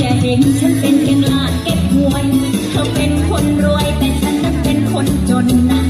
อย่าเห็นฉันเป็นเพียงลาเก็บหวย เธอเป็นคนรวยแต่ฉันนั้นเป็นคนจนนะ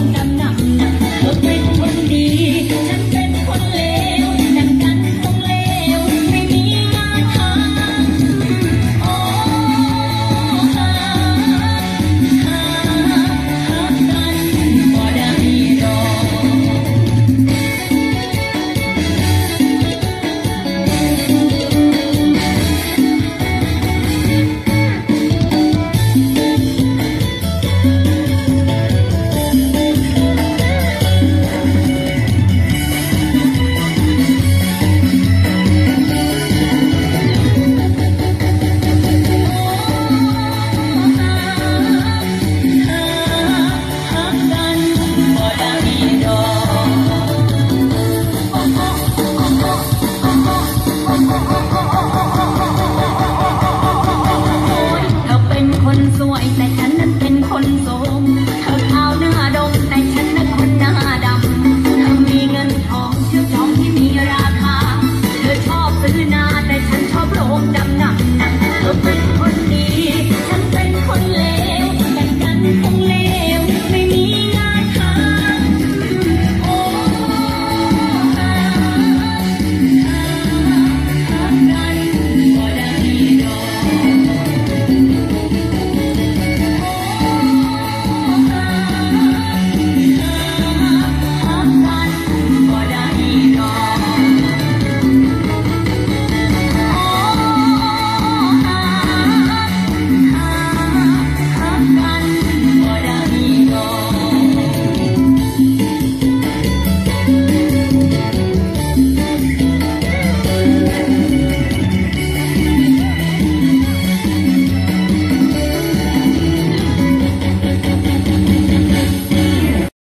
Oh, no.